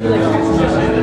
like